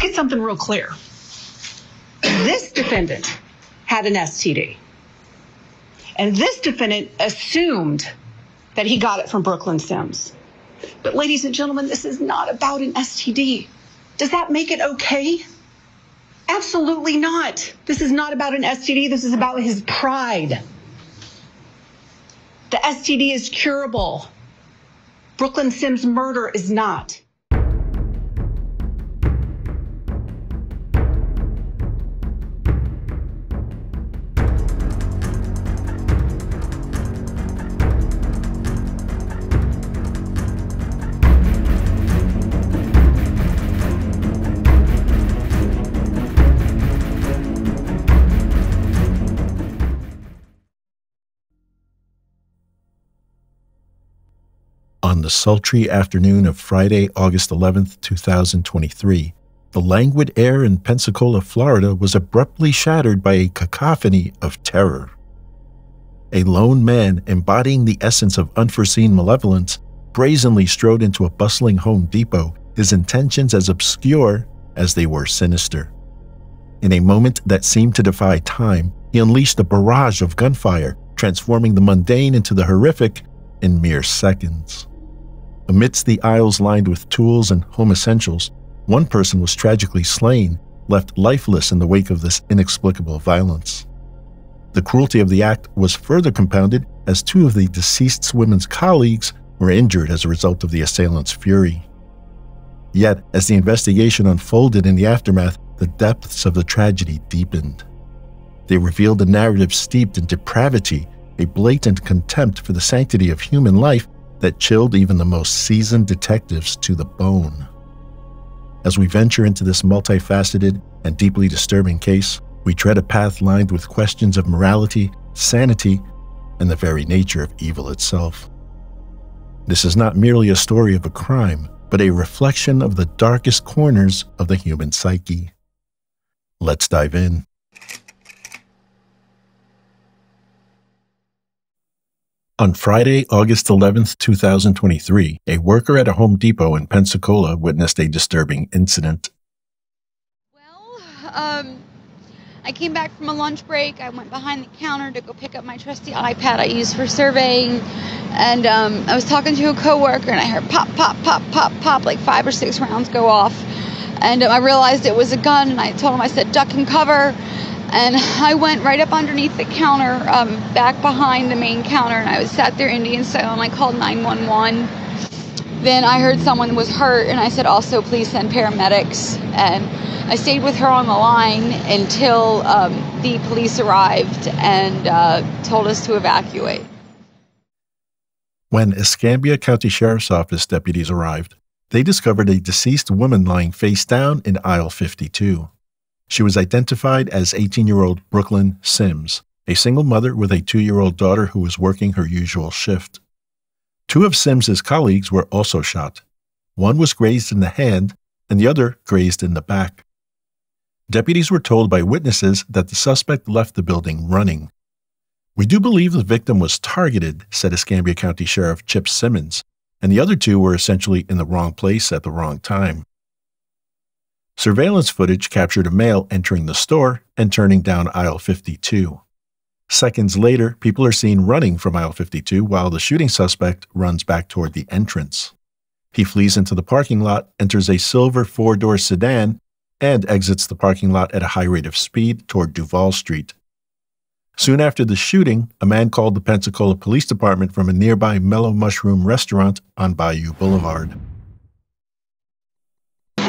get something real clear. This defendant had an STD. And this defendant assumed that he got it from Brooklyn Sims. But, ladies and gentlemen, this is not about an STD. Does that make it okay? Absolutely not. This is not about an STD. This is about his pride. The STD is curable. Brooklyn Sims' murder is not. On the sultry afternoon of Friday, August 11, 2023, the languid air in Pensacola, Florida was abruptly shattered by a cacophony of terror. A lone man embodying the essence of unforeseen malevolence brazenly strode into a bustling Home Depot, his intentions as obscure as they were sinister. In a moment that seemed to defy time, he unleashed a barrage of gunfire, transforming the mundane into the horrific in mere seconds. Amidst the aisles lined with tools and home essentials, one person was tragically slain, left lifeless in the wake of this inexplicable violence. The cruelty of the act was further compounded as two of the deceased women's colleagues were injured as a result of the assailant's fury. Yet, as the investigation unfolded in the aftermath, the depths of the tragedy deepened. They revealed a narrative steeped in depravity, a blatant contempt for the sanctity of human life, that chilled even the most seasoned detectives to the bone. As we venture into this multifaceted and deeply disturbing case, we tread a path lined with questions of morality, sanity, and the very nature of evil itself. This is not merely a story of a crime, but a reflection of the darkest corners of the human psyche. Let's dive in. On Friday, August 11, 2023, a worker at a Home Depot in Pensacola witnessed a disturbing incident. Well, um, I came back from a lunch break. I went behind the counter to go pick up my trusty iPad I use for surveying. And um, I was talking to a coworker and I heard pop, pop, pop, pop, pop, like five or six rounds go off. And um, I realized it was a gun and I told him, I said, duck and cover and I went right up underneath the counter, um, back behind the main counter, and I was sat there Indian style, and I called 911. Then I heard someone was hurt, and I said, also please send paramedics. And I stayed with her on the line until um, the police arrived and uh, told us to evacuate. When Escambia County Sheriff's Office deputies arrived, they discovered a deceased woman lying face down in aisle 52. She was identified as 18 year old Brooklyn Sims, a single mother with a two year old daughter who was working her usual shift. Two of Sims's colleagues were also shot. One was grazed in the hand, and the other grazed in the back. Deputies were told by witnesses that the suspect left the building running. We do believe the victim was targeted, said Escambia County Sheriff Chip Simmons, and the other two were essentially in the wrong place at the wrong time. Surveillance footage captured a male entering the store and turning down aisle 52. Seconds later, people are seen running from aisle 52 while the shooting suspect runs back toward the entrance. He flees into the parking lot, enters a silver four door sedan, and exits the parking lot at a high rate of speed toward Duval Street. Soon after the shooting, a man called the Pensacola Police Department from a nearby Mellow Mushroom restaurant on Bayou Boulevard.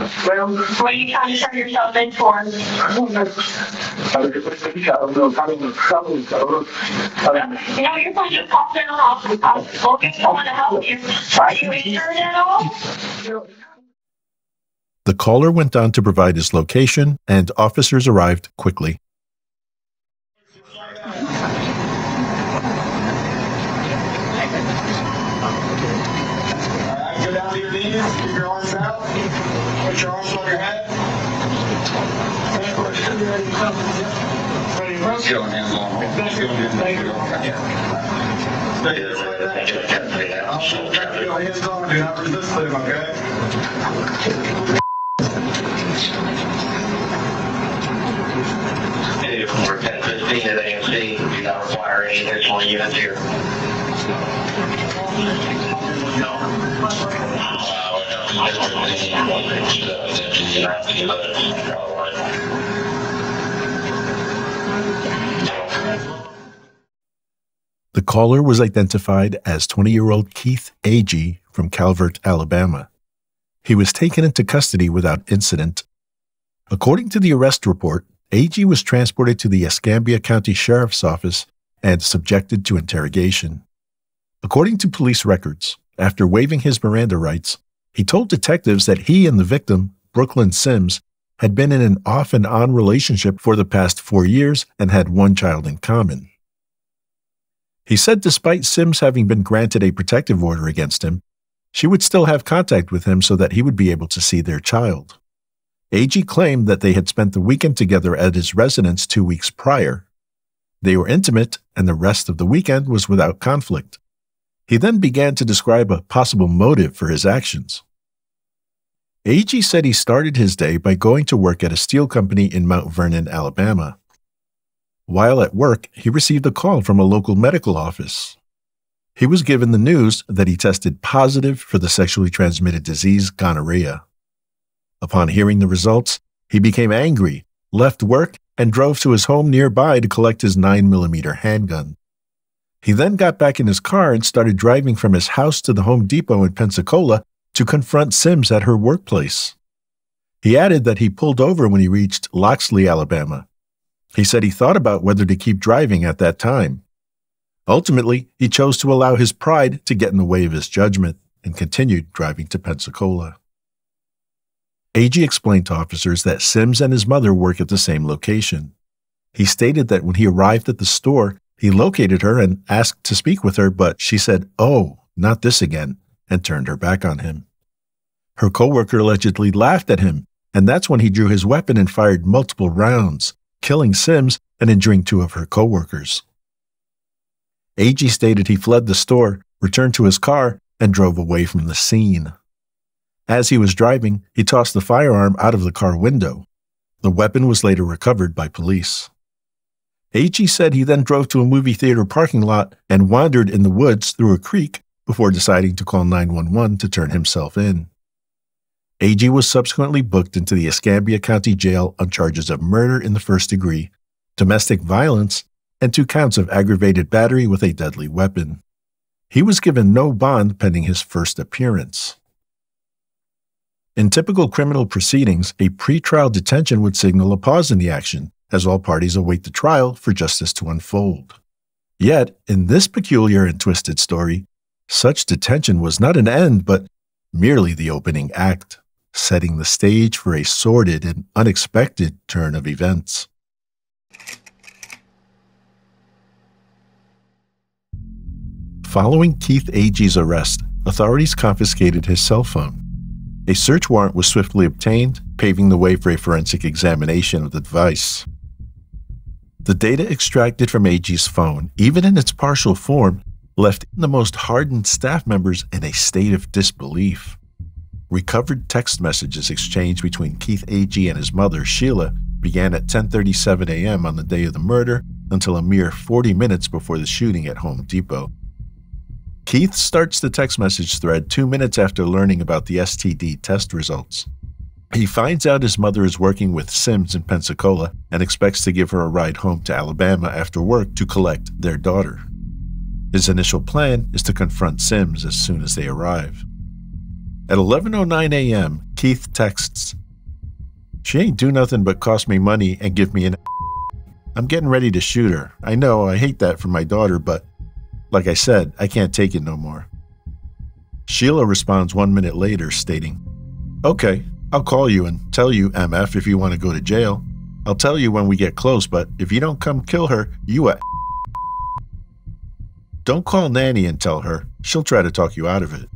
What are you trying to turn yourself in for? You supposed to pop in someone to help you. Are you injured at all? The caller went on to provide his location, and officers arrived quickly. Put on your head. Ready to roll? Still in on. Thank you. Thank you. Thank you. Keep your hands on, do not resist them, okay? We're ten fifteen at AMC, do not require any additional units here. No. The caller was identified as 20 year old Keith Agee from Calvert, Alabama. He was taken into custody without incident. According to the arrest report, Agee was transported to the Escambia County Sheriff's Office and subjected to interrogation. According to police records, after waiving his Miranda rights, he told detectives that he and the victim, Brooklyn Sims, had been in an off and on relationship for the past four years and had one child in common. He said despite Sims having been granted a protective order against him, she would still have contact with him so that he would be able to see their child. Agee claimed that they had spent the weekend together at his residence two weeks prior. They were intimate, and the rest of the weekend was without conflict. He then began to describe a possible motive for his actions. Agee said he started his day by going to work at a steel company in Mount Vernon, Alabama. While at work, he received a call from a local medical office. He was given the news that he tested positive for the sexually transmitted disease gonorrhea. Upon hearing the results, he became angry, left work, and drove to his home nearby to collect his 9mm handgun. He then got back in his car and started driving from his house to the Home Depot in Pensacola to confront Sims at her workplace. He added that he pulled over when he reached Loxley, Alabama. He said he thought about whether to keep driving at that time. Ultimately, he chose to allow his pride to get in the way of his judgment and continued driving to Pensacola. Agee explained to officers that Sims and his mother work at the same location. He stated that when he arrived at the store, he located her and asked to speak with her, but she said, Oh, not this again, and turned her back on him. Her coworker allegedly laughed at him, and that's when he drew his weapon and fired multiple rounds, killing Sims and injuring two of her coworkers. Agee stated he fled the store, returned to his car, and drove away from the scene. As he was driving, he tossed the firearm out of the car window. The weapon was later recovered by police. Agee said he then drove to a movie theater parking lot and wandered in the woods through a creek before deciding to call 911 to turn himself in. Agee was subsequently booked into the Escambia County Jail on charges of murder in the first degree, domestic violence, and two counts of aggravated battery with a deadly weapon. He was given no bond pending his first appearance. In typical criminal proceedings, a pretrial detention would signal a pause in the action, as all parties await the trial for justice to unfold. Yet, in this peculiar and twisted story, such detention was not an end, but merely the opening act, setting the stage for a sordid and unexpected turn of events. Following Keith Agee's arrest, authorities confiscated his cell phone. A search warrant was swiftly obtained, paving the way for a forensic examination of the device. The data extracted from Agee's phone, even in its partial form, left the most hardened staff members in a state of disbelief. Recovered text messages exchanged between Keith Agee and his mother, Sheila, began at 10:37 a.m. on the day of the murder until a mere 40 minutes before the shooting at Home Depot. Keith starts the text message thread 2 minutes after learning about the STD test results. He finds out his mother is working with Sims in Pensacola and expects to give her a ride home to Alabama after work to collect their daughter. His initial plan is to confront Sims as soon as they arrive. At 11:09 a.m., Keith texts, "She ain't do nothing but cost me money and give me an I'm getting ready to shoot her. I know I hate that for my daughter, but like I said, I can't take it no more." Sheila responds 1 minute later stating, "Okay, I'll call you and tell you MF if you want to go to jail. I'll tell you when we get close, but if you don't come kill her, you a don't call Nanny and tell her. She'll try to talk you out of it.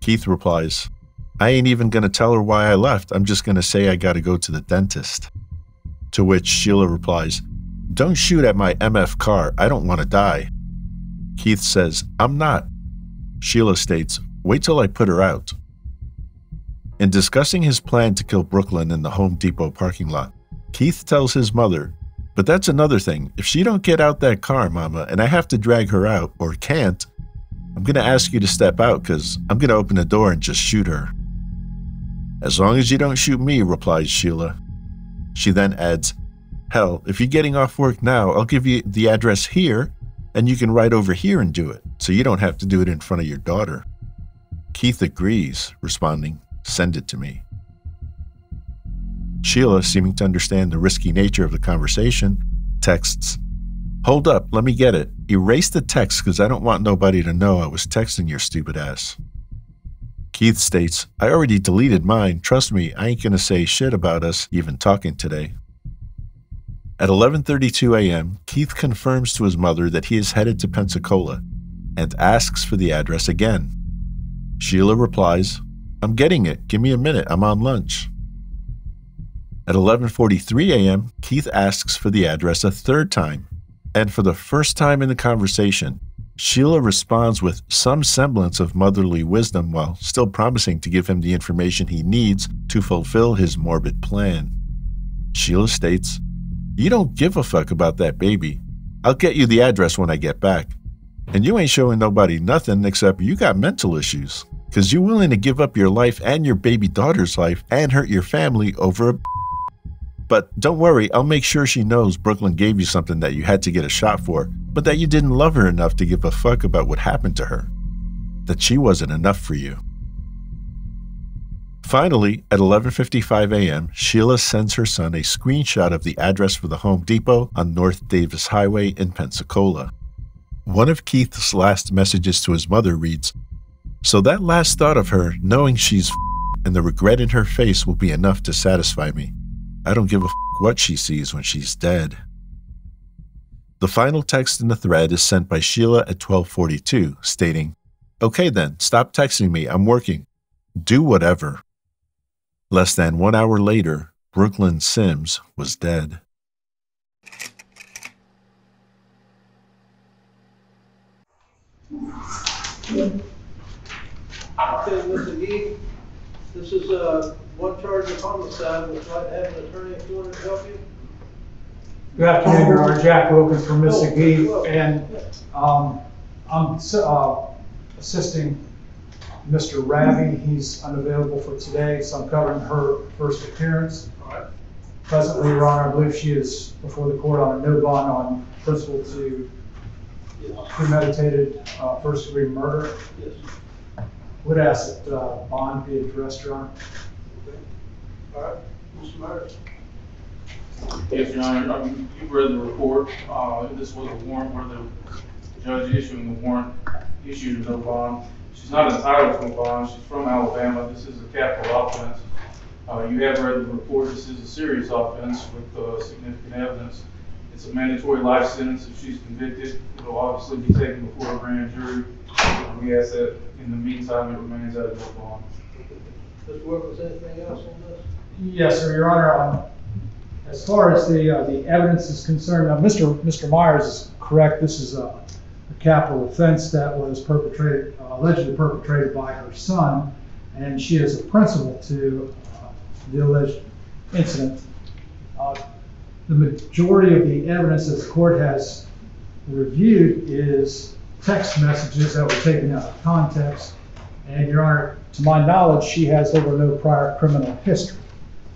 Keith replies, I ain't even going to tell her why I left. I'm just going to say I got to go to the dentist. To which Sheila replies, Don't shoot at my MF car. I don't want to die. Keith says, I'm not. Sheila states, Wait till I put her out. In discussing his plan to kill Brooklyn in the Home Depot parking lot, Keith tells his mother, But that's another thing. If she don't get out that car, Mama, and I have to drag her out, or can't, I'm going to ask you to step out because I'm going to open the door and just shoot her. As long as you don't shoot me, replies Sheila. She then adds, Hell, if you're getting off work now, I'll give you the address here, and you can ride over here and do it, so you don't have to do it in front of your daughter. Keith agrees, responding, Send it to me. Sheila, seeming to understand the risky nature of the conversation, texts, Hold up, let me get it. Erase the text because I don't want nobody to know I was texting your stupid ass. Keith states, I already deleted mine. Trust me, I ain't gonna say shit about us even talking today. At 11:32 a.m., Keith confirms to his mother that he is headed to Pensacola and asks for the address again. Sheila replies, "I'm getting it. Give me a minute. I'm on lunch." At 11:43 a.m., Keith asks for the address a third time, and for the first time in the conversation, Sheila responds with some semblance of motherly wisdom while still promising to give him the information he needs to fulfill his morbid plan. Sheila states, You don't give a fuck about that baby. I'll get you the address when I get back. And you ain't showing nobody nothing except you got mental issues. Because you're willing to give up your life and your baby daughter's life and hurt your family over a. But don't worry, I'll make sure she knows Brooklyn gave you something that you had to get a shot for, but that you didn't love her enough to give a fuck about what happened to her. That she wasn't enough for you. Finally, at 11:55 a.m., Sheila sends her son a screenshot of the address for the Home Depot on North Davis Highway in Pensacola. One of Keith's last messages to his mother reads, "So that last thought of her, knowing she's and the regret in her face will be enough to satisfy me. I don't give a f- what she sees when she's dead." The final text in the thread is sent by Sheila at 12:42, stating, "Okay then, stop texting me. I'm working. Do whatever." Less than 1 hour later, Brooklyn Sims was dead. Okay, Mr. Gee, this is, uh, one charge of homicide, we'd like to have an attorney if you want to help you. Good afternoon, Your Honor. Jack Wilkins from Mississippi, and um, I'm uh, assisting Mr. Ravi. He's unavailable for today, so I'm covering her first appearance. Presently, Your Honor, I believe she is before the court on a no bond on principle to premeditated uh, first-degree murder. Yes. Would ask that uh, bond be addressed, Your Honor. Okay. All right, Mr. Myers. Yes, Your Honor, um, you've read the report, uh, this was a warrant where the judge issuing the warrant issued a no bond. She's not entitled to a bond, she's from Alabama, this is a capital offense. Uh, you have read the report, this is a serious offense with, uh, significant evidence. It's a mandatory life sentence if she's convicted, it'll obviously be taken before a grand jury. And We ask that, in the meantime, it remains at a no bond. Mr. Wilkins, anything else on this? Yes, sir, Your Honor. Um, As far as the, uh, the evidence is concerned, now, Mr. Mr. Myers is correct. This is a a capital offense that was perpetrated, uh, allegedly perpetrated by her son, and she is a principal to uh, the alleged incident. Uh, The majority of the evidence that the court has reviewed is text messages that were taken out of context. And Your Honor, to my knowledge, she has or no prior criminal history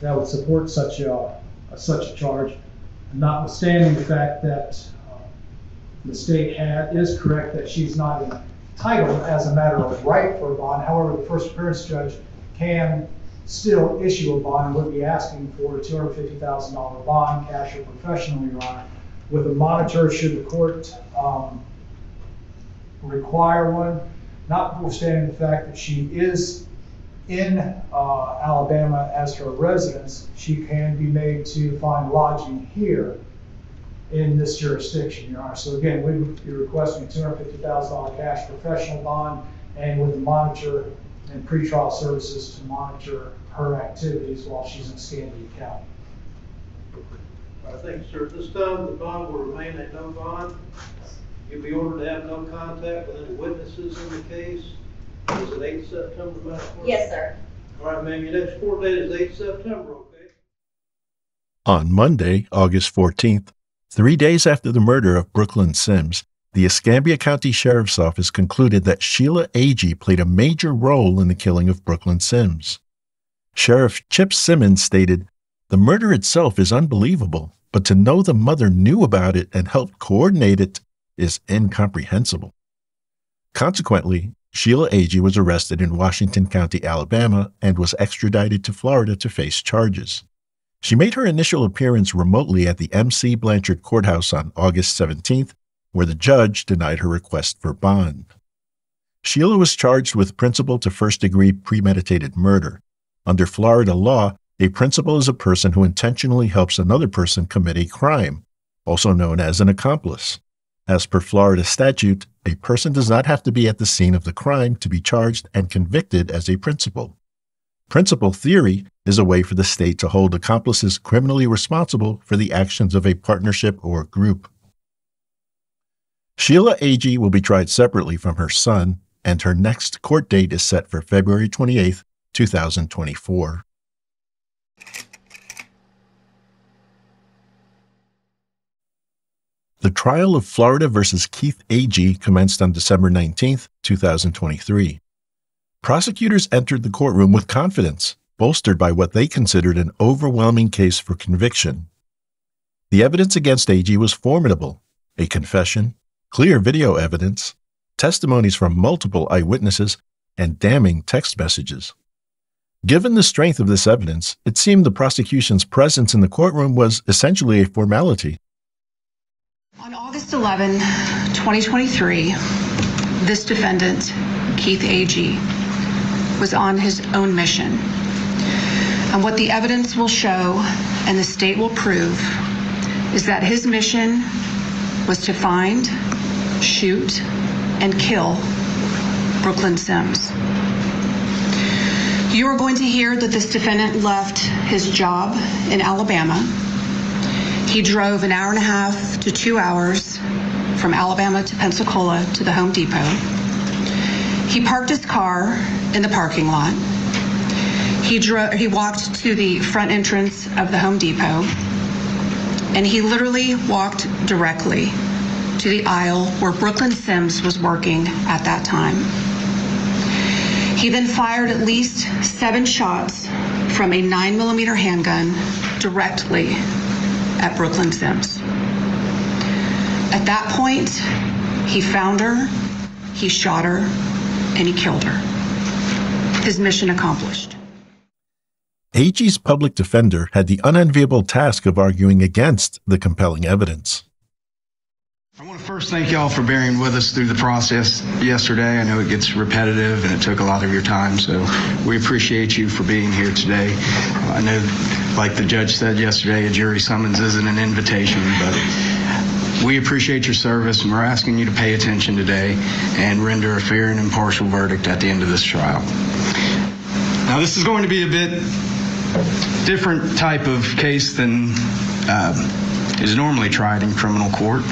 that would support such a, such a charge, notwithstanding the fact that uh, the state had, is correct that she's not entitled as a matter of right for a bond. However, the first appearance judge can still issue a bond and would be asking for a two hundred fifty thousand dollar bond, cash or professional, Your Honor, with a monitor should the court, um, require one, notwithstanding the fact that she is in uh, Alabama as her residence, she can be made to find lodging here in this jurisdiction, Your Honor. So again, we would be requesting a $250,000 cash professional bond and with a monitor and pretrial services to monitor her activities while she's in Escambia County. I think, sir, at this time, the bond will remain a no bond. You'll be ordered to have no contact with any witnesses in the case. Is it eight September, Madam Clerk? Yes, sir. All right, ma'am, your next court date is eight September, okay? On Monday, August 14th, three days after the murder of Brooklyn Sims, the Escambia County Sheriff's Office concluded that Sheila Agee played a major role in the killing of Brooklyn Sims. Sheriff Chip Simmons stated, The murder itself is unbelievable, but to know the mother knew about it and helped coordinate it is incomprehensible. Consequently, Sheila Agee was arrested in Washington County, Alabama, and was extradited to Florida to face charges. She made her initial appearance remotely at the MC Blanchard Courthouse on August 17th, where the judge denied her request for bond. Sheila was charged with principal to first degree premeditated murder. Under Florida law, a principal is a person who intentionally helps another person commit a crime, also known as an accomplice. As per Florida statute, a person does not have to be at the scene of the crime to be charged and convicted as a principal. Principal theory is a way for the state to hold accomplices criminally responsible for the actions of a partnership or group. Sheila Agee will be tried separately from her son, and her next court date is set for February 28, 2024. The trial of Florida versus Keith Agee commenced on December 19, 2023. Prosecutors entered the courtroom with confidence, bolstered by what they considered an overwhelming case for conviction. The evidence against Agee was formidable a confession, clear video evidence, testimonies from multiple eyewitnesses, and damning text messages. Given the strength of this evidence, it seemed the prosecution's presence in the courtroom was essentially a formality. On August 11, 2023, this defendant, Keith Agee, was on his own mission. And what the evidence will show and the state will prove is that his mission was to find, shoot, and kill Brooklyn Sims. You are going to hear that this defendant left his job in Alabama. He drove an hour and a half to two hours from Alabama to Pensacola to the Home Depot. He parked his car in the parking lot. He drove he walked to the front entrance of the Home Depot and he literally walked directly to the aisle where Brooklyn Sims was working at that time. He then fired at least seven shots from a 9 millimeter handgun directly at Brooklyn Sims. At that point, he found her, he shot her, and he killed her. His mission accomplished. Agee's public defender had the unenviable task of arguing against the compelling evidence. First thank y'all for bearing with us through the process yesterday. I know it gets repetitive and it took a lot of your time, so we appreciate you for being here today. I know, like the judge said yesterday, a jury summons isn't an invitation, but we appreciate your service and we're asking you to pay attention today and render a fair and impartial verdict at the end of this trial. Now, this is going to be a bit different type of case than uh, is normally tried in criminal court.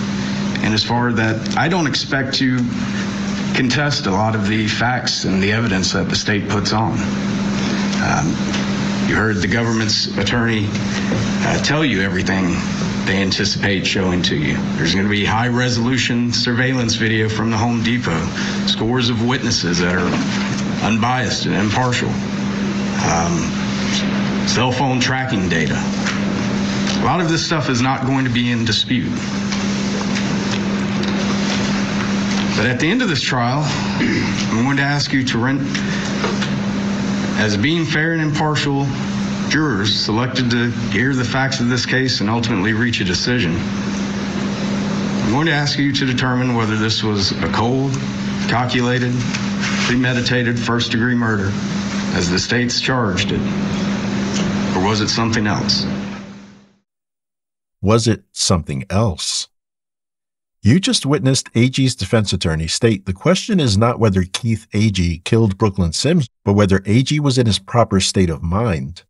And as far as that, I don't expect to contest a lot of the facts and the evidence that the state puts on. Um, you heard the government's attorney uh, tell you everything they anticipate showing to you. There's going to be high resolution surveillance video from the Home Depot, scores of witnesses that are unbiased and impartial, um, cell phone tracking data. A lot of this stuff is not going to be in dispute. But at the end of this trial, I'm going to ask you to rent, as being fair and impartial jurors selected to hear the facts of this case and ultimately reach a decision. I'm going to ask you to determine whether this was a cold, calculated, premeditated first degree murder, as the state's charged it, or was it something else? Was it something else? You just witnessed Agee's defense attorney state the question is not whether Keith Agee killed Brooklyn Sims, but whether Agee was in his proper state of mind.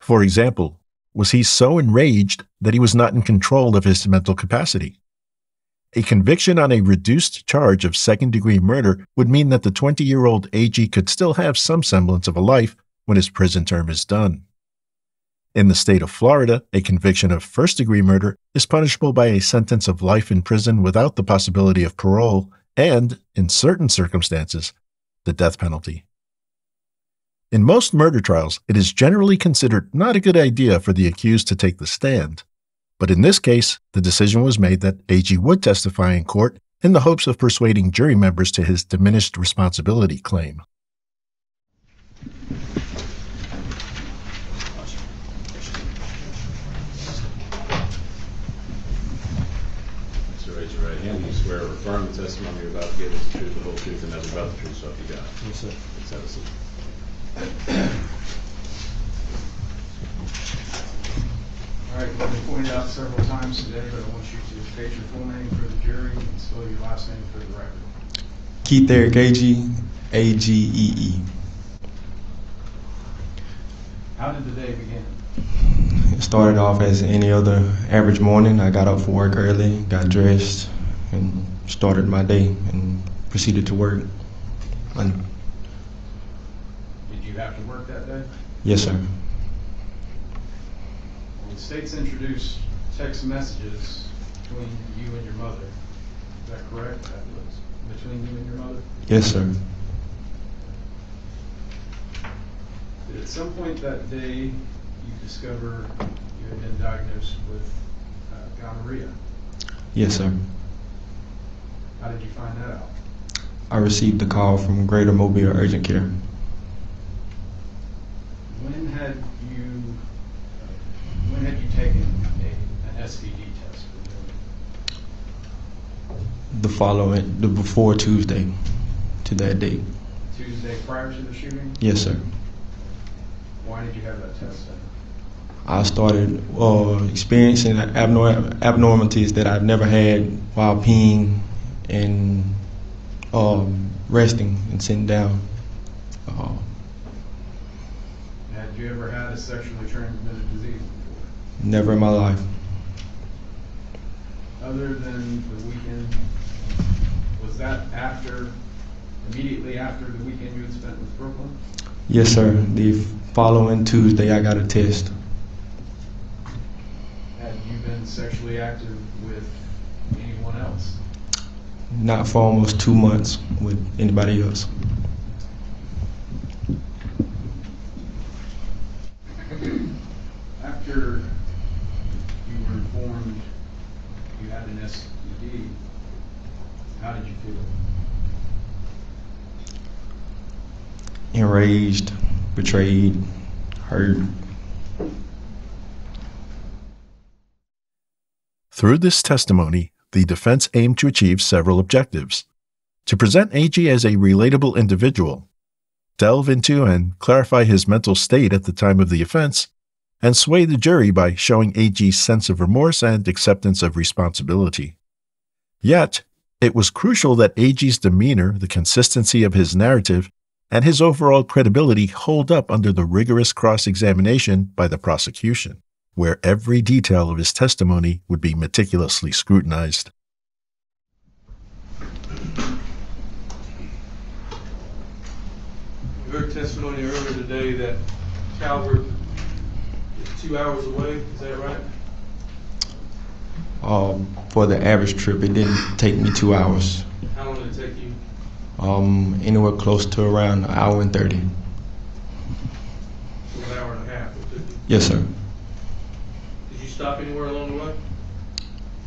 For example, was he so enraged that he was not in control of his mental capacity? A conviction on a reduced charge of second degree murder would mean that the 20 year old Agee could still have some semblance of a life when his prison term is done. In the state of Florida, a conviction of first degree murder is punishable by a sentence of life in prison without the possibility of parole and, in certain circumstances, the death penalty. In most murder trials, it is generally considered not a good idea for the accused to take the stand. But in this case, the decision was made that Agee would testify in court in the hopes of persuading jury members to his diminished responsibility claim. So raise your right hand. You swear or affirm the testimony you're about to give is the truth, the whole truth, and nothing but the truth, so help you God. Yes, sir. Let's have a seat. All right, well, we pointed out several times today, but I want you to state your full name for the jury and spell your last name for the record. Keith Eric Agee A-G-E-E. How did the day begin? It started off as any other average morning. I got up for work early, got dressed, and started my day and proceeded to work. And Did you have to work that day? yes, sir. The state's introduced text messages between you and your mother. Is that correct? That was between you and your mother? Yes, sir. Did at some point that day you discover you had been diagnosed with uh, gonorrhea? Yes, sir. How did you find that out? I received a call from Greater Mobile Urgent Care. When had you, uh, when had you taken a, an STD test? The following, the before Tuesday to that date. Tuesday prior to the shooting? Yes, sir. Why did you have that test done? I started uh, experiencing abnorm- abnormalities that I've never had while peeing and um, resting and sitting down. Uh, Had you ever had a sexually transmitted disease before? never in my life. Other than the weekend, was that after, immediately after the weekend you had spent with Brooklyn? Yes, sir. The following Tuesday, I got a test. Had you been sexually active with anyone else? Not for almost two months with anybody else. After you were informed you had an STD, how did you feel? Enraged, betrayed, hurt. Through this testimony, the defense aimed to achieve several objectives to present Agee as a relatable individual, delve into and clarify his mental state at the time of the offense, and sway the jury by showing Agee's sense of remorse and acceptance of responsibility. Yet, it was crucial that Agee's demeanor, the consistency of his narrative, and his overall credibility hold up under the rigorous cross examination by the prosecution, where every detail of his testimony would be meticulously scrutinized. We heard testimony earlier today that Calvert is two hours away, is that right? Um, for the average trip, it didn't take me two hours. How long did it take you? Um, anywhere close to around an hour and 30. So An hour and a half it took you. Yes, sir. Stop anywhere along the way?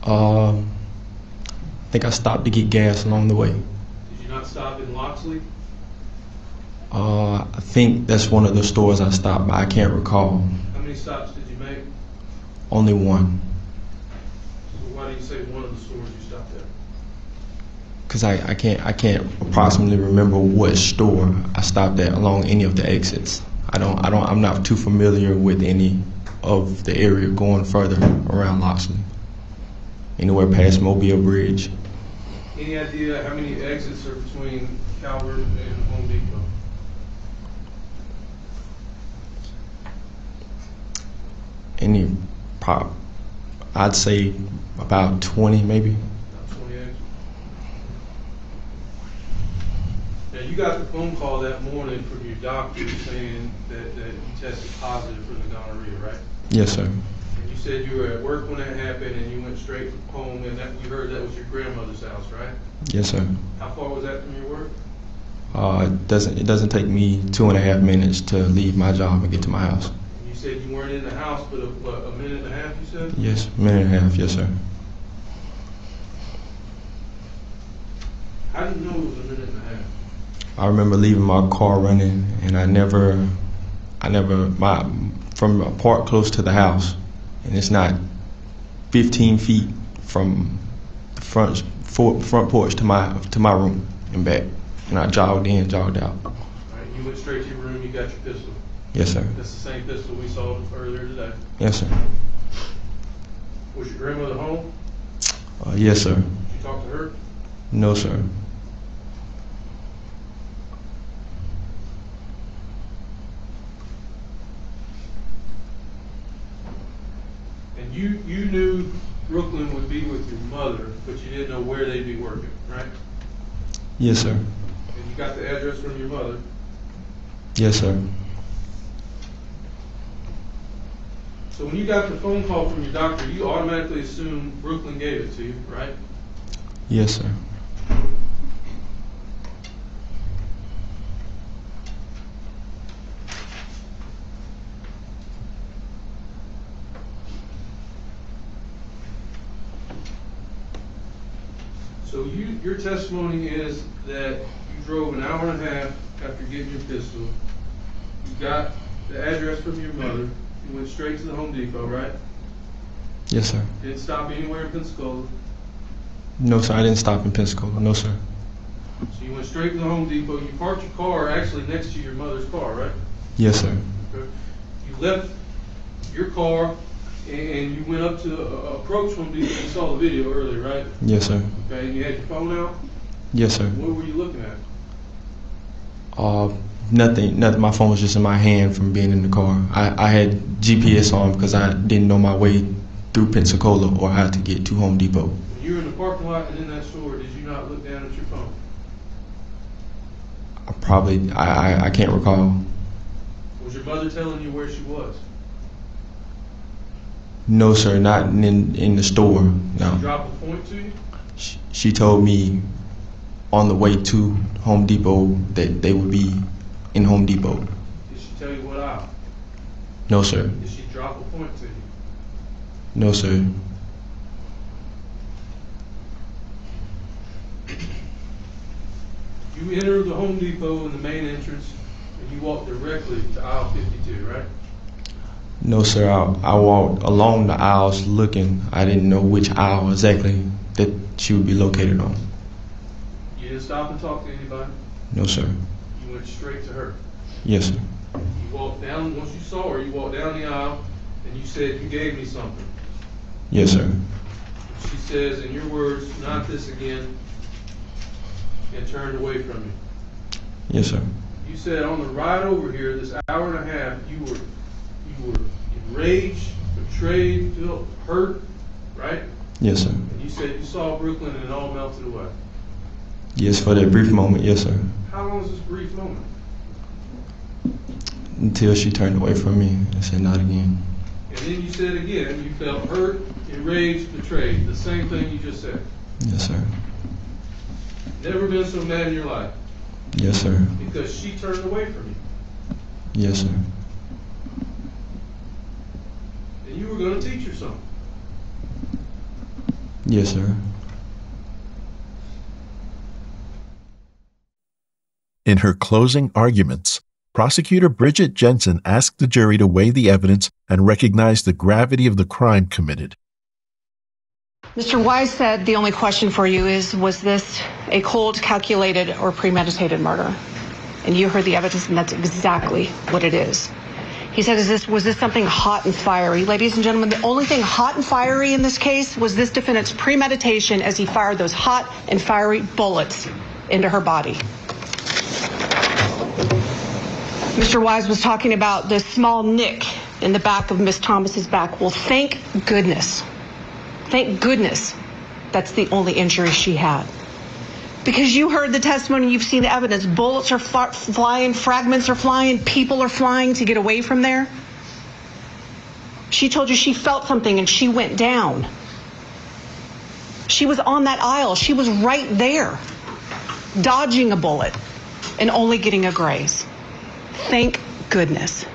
Um, I think I stopped to get gas along the way. Did you not stop in Loxley? Uh, I think that's one of the stores I stopped by. I can't recall. How many stops did you make? Only one. So why do you say one of the stores you stopped at? Cause I, I can't I can't approximately remember what store I stopped at along any of the exits. I don't I don't I'm not too familiar with any of the area going further around Loxley. anywhere past Mobile Bridge. Any idea how many exits are between Calvert and Home Depot? Any, prob, I'd say about 20 maybe. About 20 exits. Now, you got the phone call that morning from your doctor saying that, that you tested positive for the gonorrhea, right? Yes, sir. And you said you were at work when that happened and you went straight home and that, you heard that was your grandmother's house, right? Yes, sir. How far was that from your work? Uh, it doesn't it doesn't take me two and a half minutes to leave my job and get to my house. You said you weren't in the house but a, what, a minute and a half, you said? Yes, minute and a half. Yes, sir. How do you know it was a minute and a half? I remember leaving my car running, and I never, I never my from a park close to the house, and it's not 15 feet from the front for, front porch to my to my room and back, and I jogged in, jogged out. All right, you went straight to your room, you got your pistol. Yes, sir. That's the same pistol we saw earlier today. Yes, sir. Was your grandmother home? Uh, yes, sir. Did you talk to her? No, sir. You, you knew Brooklyn would be with your mother, but you didn't know where they'd be working, right? Yes, sir. And you got the address from your mother. Yes, sir. So when you got the phone call from your doctor, you automatically assumed Brooklyn gave it to you, right? Yes, sir. So you, your testimony is that you drove an hour and a half after getting your pistol. You got the address from your mother. You went straight to the Home Depot, right? Yes, sir. Didn't stop anywhere in Pensacola. No, sir. I didn't stop in Pensacola. No, sir. So you went straight to the Home Depot. You parked your car actually next to your mother's car, right? Yes, sir. Okay. You left your car and, you went up to uh, approach Home Depot. You saw the video earlier, right? Yes, sir. Okay. And you had your phone out. Yes, sir. What were you looking at? Uh, nothing. Nothing. My phone was just in my hand from being in the car. I, I had GPS on because I didn't know my way through Pensacola or how to get to Home Depot. When you were in the parking lot and in that store, did you not look down at your phone? I probably. I, I, I can't recall. Was your mother telling you where she was? No, sir. Not in in the store. Did No. she drop a point to you? She, she told me on the way to Home Depot that they would be in Home Depot. Did she tell you what aisle? No, sir. Did she drop a point to you? No, sir. You enter the Home Depot in the main entrance and you walk directly to aisle 52, right? No, sir. I, I walked along the aisles looking. I didn't know which aisle exactly that she would be located on. You didn't stop and talk to anybody. No, sir. You went straight to her. Yes, sir. You walked down, once you saw her, you walked down the aisle and you said, You gave me something. Yes, sir. She says, in your words, not this again, and turned away from you. Yes, sir. You said on the ride over here, this hour and a half, you were you were enraged, betrayed, felt hurt, right? Yes, sir. And you said you saw Brooklyn and it all melted away. Yes, for that brief moment. Yes, sir. How long was this brief moment? Until she turned away from me and said, "Not again." And then you said again, you felt hurt, enraged, betrayed. The same thing you just said. Yes, sir. Never been so mad in your life Yes, sir. because she turned away from you. Yes, sir. And you were going to teach her something. Yes, sir. In her closing arguments, prosecutor Bridget Jensen asked the jury to weigh the evidence and recognize the gravity of the crime committed. Mr. Wise said the only question for you is was this a cold, calculated, or premeditated murder? And you heard the evidence, and that's exactly what it is. He said, Is this, was this something hot and fiery? Ladies and gentlemen, the only thing hot and fiery in this case was this defendant's premeditation as he fired those hot and fiery bullets into her body. Mr. Wise was talking about the small nick in the back of Miss Thomas's back. Well, thank goodness. Thank goodness that's the only injury she had. Because you heard the testimony, you've seen the evidence. Bullets are fl- flying, fragments are flying, people are flying to get away from there. She told you she felt something and she went down. She was on that aisle. She was right there, dodging a bullet and only getting a graze. Thank goodness.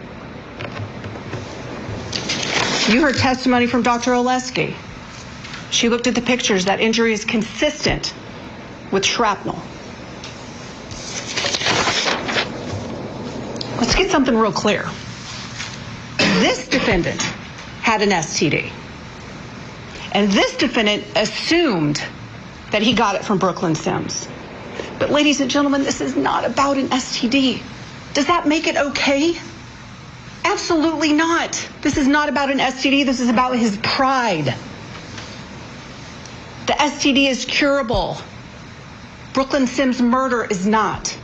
You heard testimony from Dr. Oleski. She looked at the pictures. That injury is consistent with shrapnel. Let's get something real clear. This defendant had an STD. And this defendant assumed that he got it from Brooklyn Sims. But, ladies and gentlemen, this is not about an STD. Does that make it okay? Absolutely not. This is not about an STD. This is about his pride. The STD is curable. Brooklyn Sims' murder is not.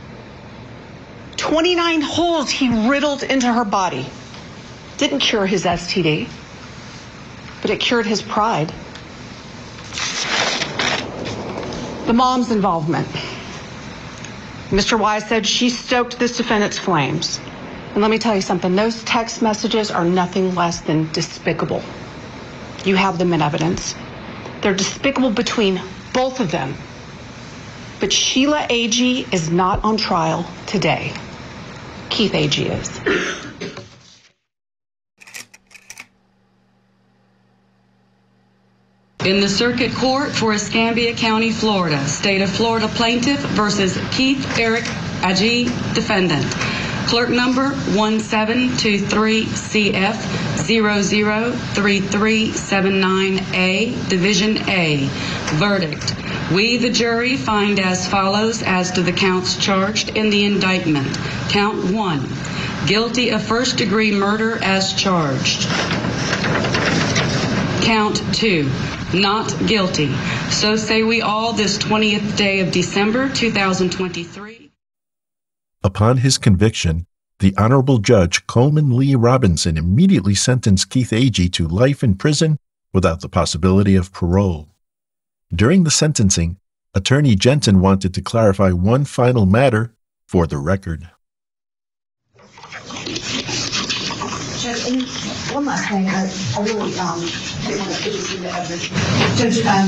29 holes he riddled into her body. Didn't cure his STD, but it cured his pride. The mom's involvement. Mr. Wise said she stoked this defendant's flames. And let me tell you something those text messages are nothing less than despicable. You have them in evidence. They're despicable between both of them. But Sheila Agee is not on trial today. Keith Agee is. In the Circuit Court for Escambia County, Florida, State of Florida plaintiff versus Keith Eric Agee defendant. Clerk number 1723CF 003379A, Division A. Verdict. We, the jury, find as follows as to the counts charged in the indictment. Count one, guilty of first degree murder as charged. Count two, not guilty. So say we all this 20th day of December 2023. Upon his conviction, the Honorable Judge Coleman Lee Robinson immediately sentenced Keith Agee to life in prison without the possibility of parole. During the sentencing, Attorney Jensen wanted to clarify one final matter for the record. Judge, one last thing, I, I really, um, want to this into evidence. Judge, um,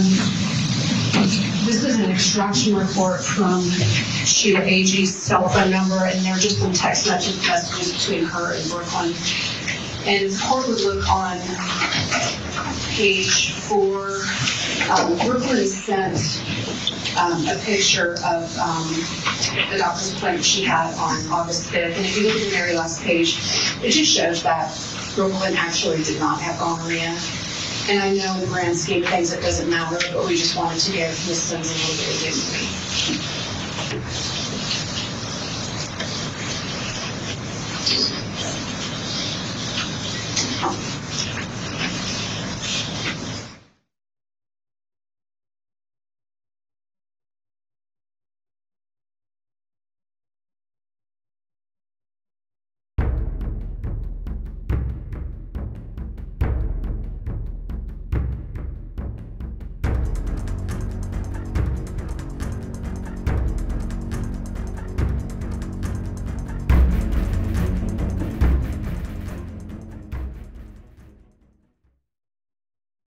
this is an extraction report from Sheila Agee's cell phone number, and they're just some text messages between her and Brooklyn. And would look on page four, um, Brooklyn sent, um, a picture of, um, the doctor's appointment she had on August fifth. And if you look at the very last page, it just shows that Brooklyn actually did not have gonorrhea. And I know in the grand scheme of things, it doesn't matter, but we just wanted to give Ms. Sims a little bit of dignity.